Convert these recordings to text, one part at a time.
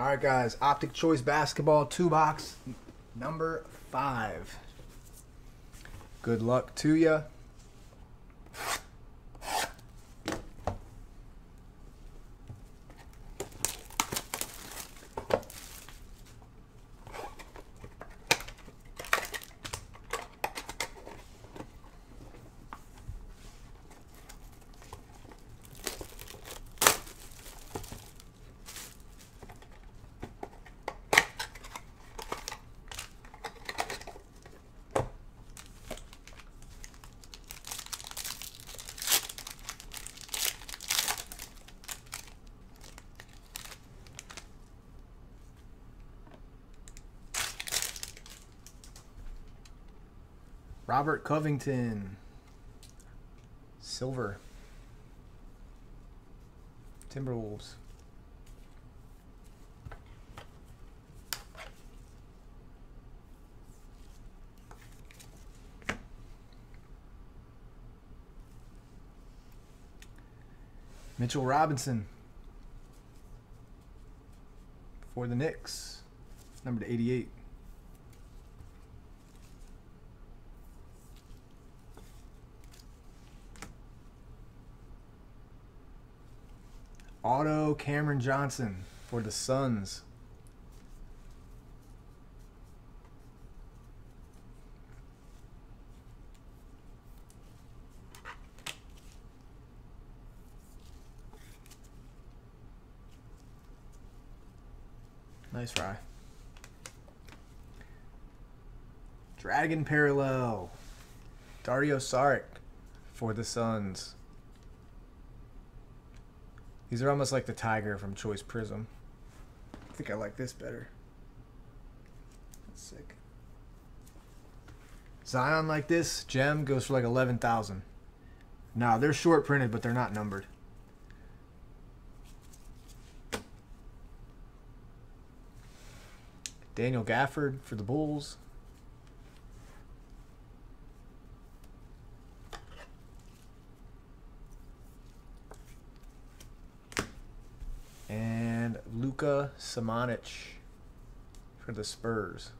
All right, guys. Optic Choice Basketball two box number five. Good luck to you. Robert Covington. Silver. Timberwolves. Mitchell Robinson for the Knicks, number to 88. Auto Cameron Johnson for the Suns. Nice fry. Dragon Parallel. Dario Saric for the Suns. These are almost like the tiger from Choice Prism. I think I like this better. That's sick. Zion like this, gem goes for like 11,000. Now, they're short printed, but they're not numbered. Daniel Gafford for the Bulls. And Luka for the Spurs.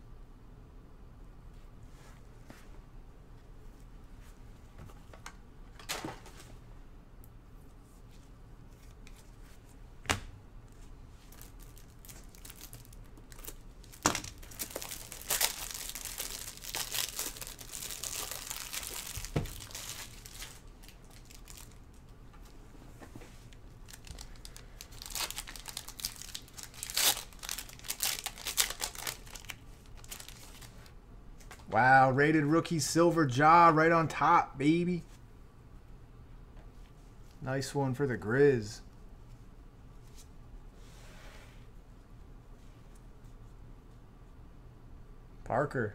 Wow, rated rookie silver Ja right on top, baby. Nice one for the Grizz. Parker.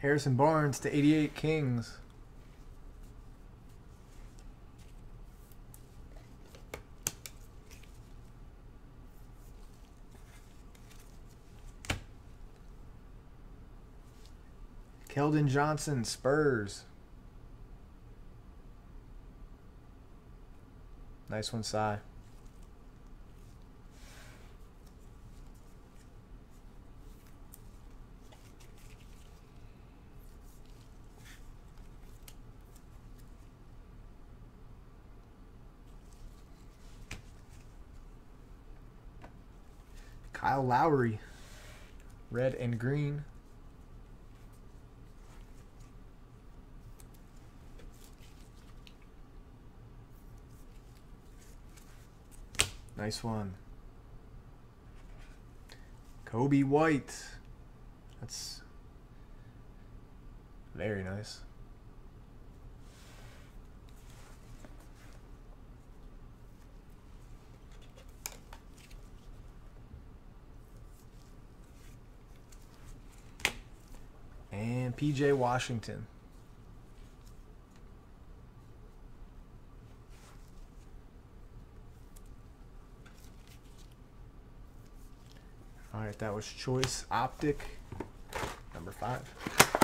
Harrison Barnes to 88 Kings. Keldon Johnson, Spurs. Nice one, Cy. Kyle Lowry, red and green. Nice one. Coby White. That's very nice. PJ Washington. All right, that was Choice Optic, number five.